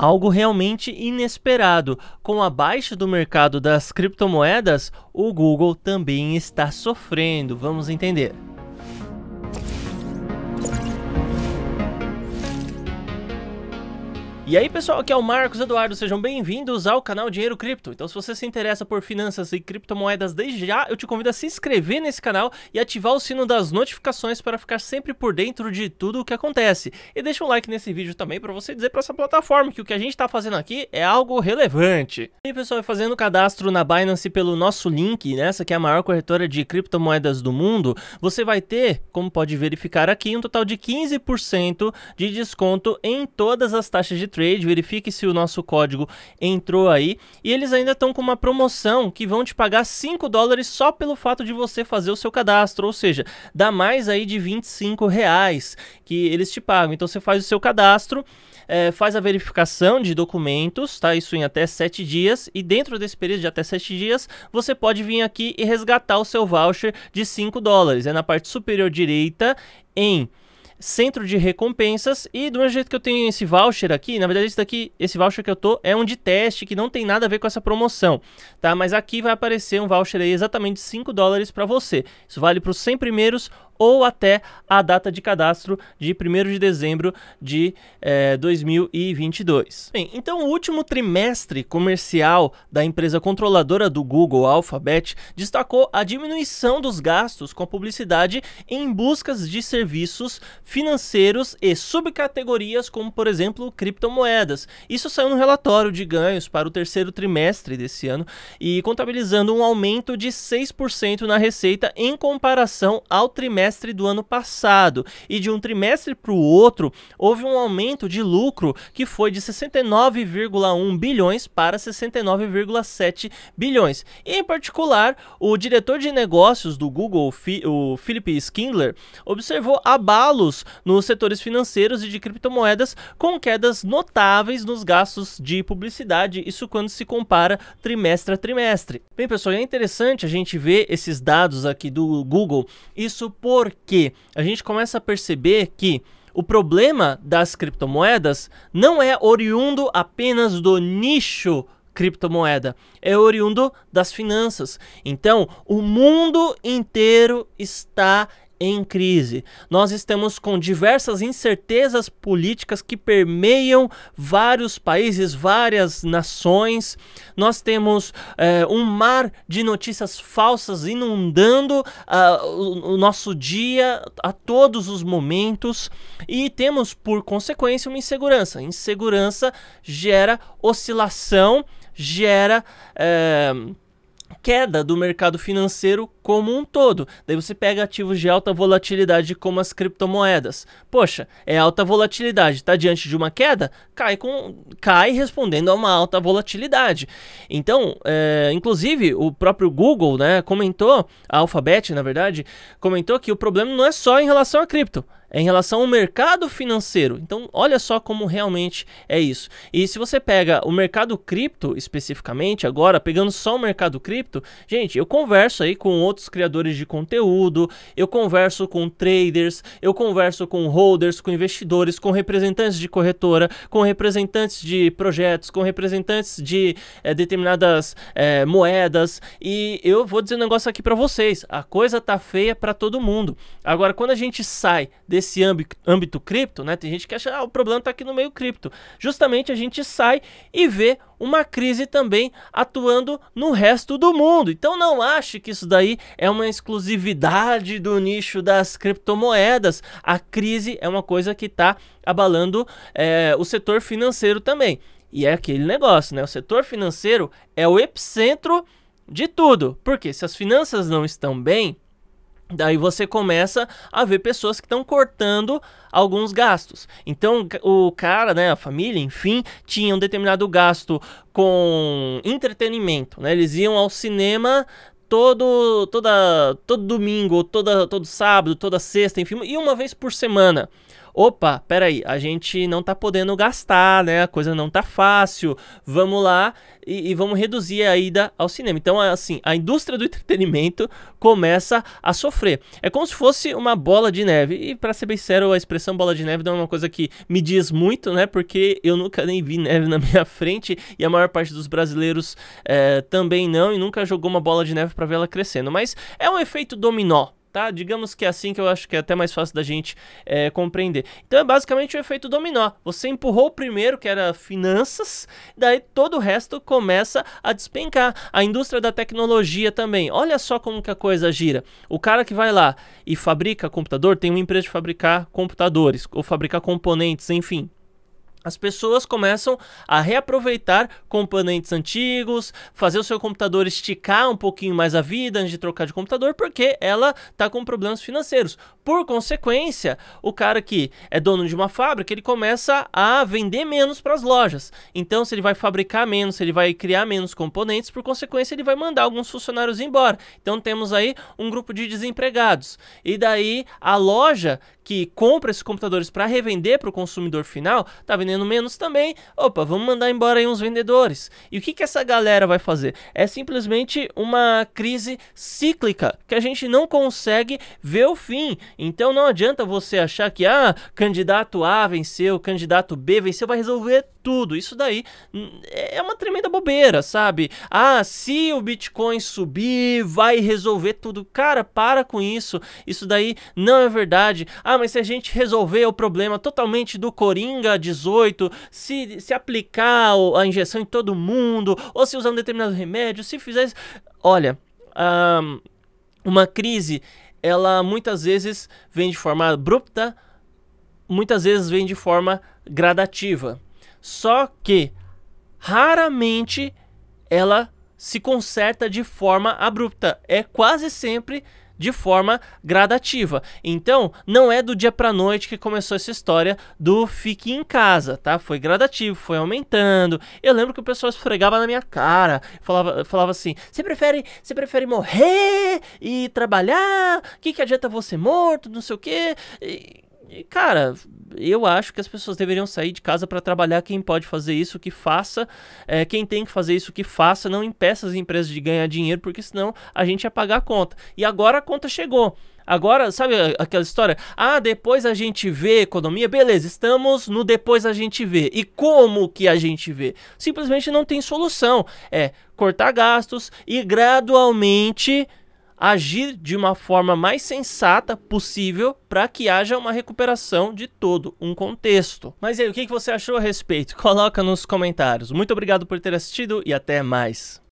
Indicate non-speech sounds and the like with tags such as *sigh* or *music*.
algo realmente inesperado. Com a baixa do mercado das criptomoedas, o Google também está sofrendo. Vamos entender. E aí pessoal, aqui é o Marcos Eduardo, sejam bem-vindos ao canal Dinheiro Cripto. Então se você se interessa por finanças e criptomoedas desde já, eu te convido a se inscrever nesse canal e ativar o sino das notificações para ficar sempre por dentro de tudo o que acontece. E deixa um like nesse vídeo também para você dizer para essa plataforma que o que a gente está fazendo aqui é algo relevante. E pessoal, fazendo cadastro na Binance pelo nosso link, nessa que é a maior corretora de criptomoedas do mundo, você vai ter, como pode verificar aqui, um total de 15% de desconto em todas as taxas de trade trade, verifique se o nosso código entrou aí. E eles ainda estão com uma promoção que vão te pagar 5 dólares só pelo fato de você fazer o seu cadastro, ou seja, dá mais aí de 25 reais que eles te pagam. Então você faz o seu cadastro, é, faz a verificação de documentos, tá? Isso em até 7 dias, e dentro desse período de até 7 dias, você pode vir aqui e resgatar o seu voucher de 5 dólares. É na parte superior direita em centro de recompensas e do mesmo jeito que eu tenho esse voucher aqui, na verdade esse daqui, esse voucher que eu tô é um de teste que não tem nada a ver com essa promoção, tá? Mas aqui vai aparecer um voucher aí exatamente 5 dólares para você. Isso vale para os 100 primeiros ou até a data de cadastro de 1 de dezembro de é, 2022. Bem, então o último trimestre comercial da empresa controladora do Google, Alphabet, destacou a diminuição dos gastos com publicidade em buscas de serviços financeiros e subcategorias como, por exemplo, criptomoedas. Isso saiu no relatório de ganhos para o terceiro trimestre desse ano e contabilizando um aumento de 6% na receita em comparação ao trimestre trimestre do ano passado. E de um trimestre para o outro, houve um aumento de lucro que foi de 69,1 bilhões para 69,7 bilhões. E, em particular, o diretor de negócios do Google, o Philip Schindler, observou abalos nos setores financeiros e de criptomoedas com quedas notáveis nos gastos de publicidade, isso quando se compara trimestre a trimestre. Bem, pessoal, é interessante a gente ver esses dados aqui do Google, isso por porque a gente começa a perceber que o problema das criptomoedas não é oriundo apenas do nicho criptomoeda, é oriundo das finanças. Então, o mundo inteiro está em crise. Nós estamos com diversas incertezas políticas que permeiam vários países, várias nações. Nós temos é, um mar de notícias falsas inundando uh, o, o nosso dia a todos os momentos e temos, por consequência, uma insegurança. Insegurança gera oscilação, gera. É, queda do mercado financeiro como um todo. Daí você pega ativos de alta volatilidade como as criptomoedas. Poxa, é alta volatilidade, está diante de uma queda, cai com cai respondendo a uma alta volatilidade. Então, é, inclusive o próprio Google, né, comentou, a Alphabet, na verdade, comentou que o problema não é só em relação a cripto em relação ao mercado financeiro. Então, olha só como realmente é isso. E se você pega o mercado cripto especificamente, agora pegando só o mercado cripto, gente, eu converso aí com outros criadores de conteúdo, eu converso com traders, eu converso com holders, com investidores, com representantes de corretora, com representantes de projetos, com representantes de é, determinadas é, moedas. E eu vou dizer um negócio aqui para vocês: a coisa tá feia para todo mundo. Agora, quando a gente sai desse desse âmbito, âmbito cripto, né? Tem gente que acha, ah, o problema está aqui no meio cripto. Justamente a gente sai e vê uma crise também atuando no resto do mundo. Então não ache que isso daí é uma exclusividade do nicho das criptomoedas. A crise é uma coisa que está abalando é, o setor financeiro também. E é aquele negócio, né? O setor financeiro é o epicentro de tudo. Porque se as finanças não estão bem, Daí você começa a ver pessoas que estão cortando alguns gastos. Então o cara, né, a família, enfim, tinha um determinado gasto com entretenimento, né? Eles iam ao cinema todo toda todo domingo, toda todo sábado, toda sexta, enfim, e uma vez por semana. Opa, peraí, a gente não tá podendo gastar, né? A coisa não tá fácil. Vamos lá e, e, vamos reduzir a ida ao cinema. Então, assim, a indústria do entretenimento começa a sofrer. É como se fosse uma bola de neve. E para ser bem sério, a expressão bola de neve não é uma coisa que me diz muito, né? Porque eu nunca nem vi neve na *laughs* minha frente e a maior parte dos brasileiros é, também não e nunca jogou uma bola de neve para ver ela crescendo. Mas é um efeito dominó, tá? Digamos que é assim que eu acho que é até mais fácil da gente é, compreender. Então é basicamente o efeito dominó. Você empurrou o primeiro, que era finanças, daí todo o resto começa a despencar. A indústria da tecnologia também. Olha só como que a coisa gira. O cara que vai lá e fabrica computador, tem uma empresa de fabricar computadores, ou fabricar componentes, enfim as pessoas começam a reaproveitar componentes antigos, fazer o seu computador esticar um pouquinho mais a vida antes de trocar de computador, porque ela está com problemas financeiros. Por consequência, o cara que é dono de uma fábrica, ele começa a vender menos para as lojas. Então, se ele vai fabricar menos, se ele vai criar menos componentes, por consequência, ele vai mandar alguns funcionários embora. Então, temos aí um grupo de desempregados. E daí, a loja que compra esses computadores para revender para o consumidor final, está vendendo menos também. Opa, vamos mandar embora aí uns vendedores. E o que, que essa galera vai fazer? É simplesmente uma crise cíclica que a gente não consegue ver o fim. Então não adianta você achar que ah, candidato A venceu, candidato B venceu, vai resolver tudo. Isso daí hum, é uma tremenda bobeira, sabe? Ah, se o Bitcoin subir, vai resolver tudo. Cara, para com isso. Isso daí não é verdade. Ah, mas se a gente resolver o problema totalmente do Coringa 18, se, se aplicar a injeção em todo mundo, ou se usar um determinado remédio, se fizer. Olha, um, uma crise, ela muitas vezes vem de forma abrupta, muitas vezes vem de forma gradativa. Só que raramente ela se conserta de forma abrupta. É quase sempre de forma gradativa. Então, não é do dia para noite que começou essa história do fique em casa, tá? Foi gradativo, foi aumentando. Eu lembro que o pessoal esfregava na minha cara, falava, falava assim: "Você prefere, você prefere morrer e trabalhar? Que que adianta você morto, não sei o quê?" E, cara, eu acho que as pessoas deveriam sair de casa para trabalhar. Quem pode fazer isso, que faça. É, quem tem que fazer isso, que faça. Não impeça as empresas de ganhar dinheiro, porque senão a gente ia pagar a conta. E agora a conta chegou. Agora, sabe aquela história? Ah, depois a gente vê economia. Beleza, estamos no depois a gente vê. E como que a gente vê? Simplesmente não tem solução. É cortar gastos e gradualmente agir de uma forma mais sensata possível para que haja uma recuperação de todo um contexto. Mas aí, o que você achou a respeito? *laughs* Coloca nos comentários. Muito obrigado por ter assistido e até mais.